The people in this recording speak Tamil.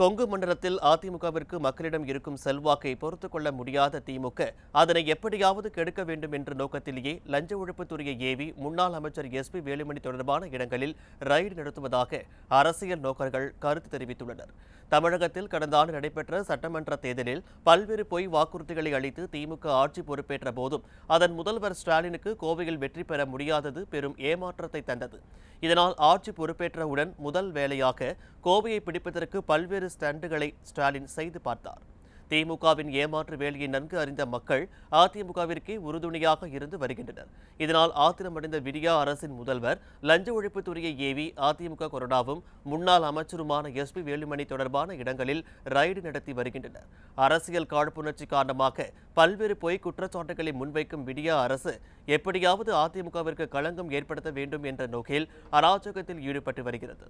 கொங்கு மண்டலத்தில் அதிமுகவிற்கு மக்களிடம் இருக்கும் செல்வாக்கை பொறுத்து கொள்ள முடியாத திமுக அதனை எப்படியாவது கெடுக்க வேண்டும் என்ற நோக்கத்திலேயே லஞ்ச ஒழிப்புத்துறையை ஏவி முன்னாள் அமைச்சர் எஸ்பி வேலுமணி தொடர்பான இடங்களில் ரைடு நடத்துவதாக அரசியல் நோக்கர்கள் கருத்து தெரிவித்துள்ளனர். தமிழகத்தில் கடந்த ஆண்டு நடைபெற்ற சட்டமன்ற தேர்தலில் பல்வேறு பொய் வாக்குறுதிகளை அளித்து திமுக ஆட்சி பொறுப்பேற்ற போதும் அதன் முதல்வர் ஸ்டாலினுக்கு கோவையில் வெற்றி பெற முடியாதது பெரும் ஏமாற்றத்தை தந்தது. இதனால் ஆட்சி பொறுப்பேற்றவுடன் முதல் வேலையாக கோவையை பிடிப்பதற்கு பல்வேறு பல்வேறு ஸ்டண்டுகளை ஸ்டாலின் செய்து பார்த்தார். திமுகவின் ஏமாற்று வேலையை நன்கு அறிந்த மக்கள் அதிமுகவிற்கே உறுதுணையாக இருந்து வருகின்றனர். இதனால் ஆத்திரமடைந்த விடியா அரசின் முதல்வர் லஞ்ச ஒழிப்புத்துறையை ஏவி அதிமுக கொறடாவும் முன்னாள் அமைச்சருமான எஸ் பி வேலுமணி தொடர்பான இடங்களில் ரைடு நடத்தி வருகின்றனர். அரசியல் காழ்ப்புணர்ச்சி காரணமாக பல்வேறு பொய் குற்றச்சாட்டுகளை முன்வைக்கும் விடியா அரசு எப்படியாவது அதிமுகவிற்கு களங்கம் ஏற்படுத்த வேண்டும் என்ற நோக்கில் அராஜகத்தில் ஈடுபட்டு வருகிறது.